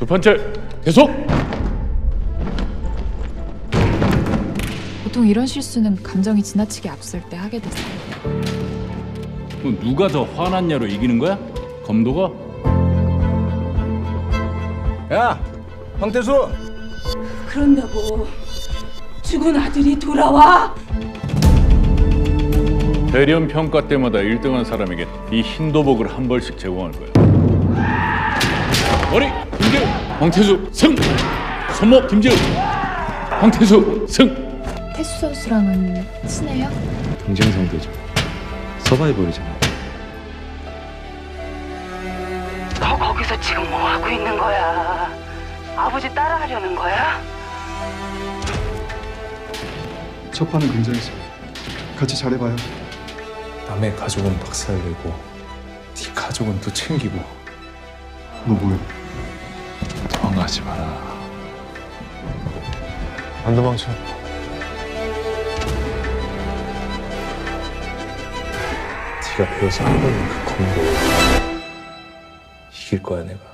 두 번째 계속. 보통 이런 실수는 감정이 지나치게 앞설 때 하게 되세요. 뭐 누가 더 화났냐로 이기는 거야? 검도가? 야, 황태수. 그런다고 죽은 아들이 돌아와? 대련 평가 때마다 1등한 사람에게 이 흰도복을 한 벌씩 제공할 거야. 머리 김재우, 황태수 승. 손목 김재우, 황태수 승. 태수 선수랑은 친해요? 경쟁 상대죠. 서바이벌이잖아요. 너 거기서 지금 뭐 하고 있는 거야? 아버지 따라하려는 거야? 첫 판은 굉장했어요. 같이 잘해봐요. 남의 가족은 박살내고 네 가족은 또 챙기고 너 뭐야? 도망가지 마라 안 도망쳐. 네가 배워서 한 번은 그 검도 이길 거야 내가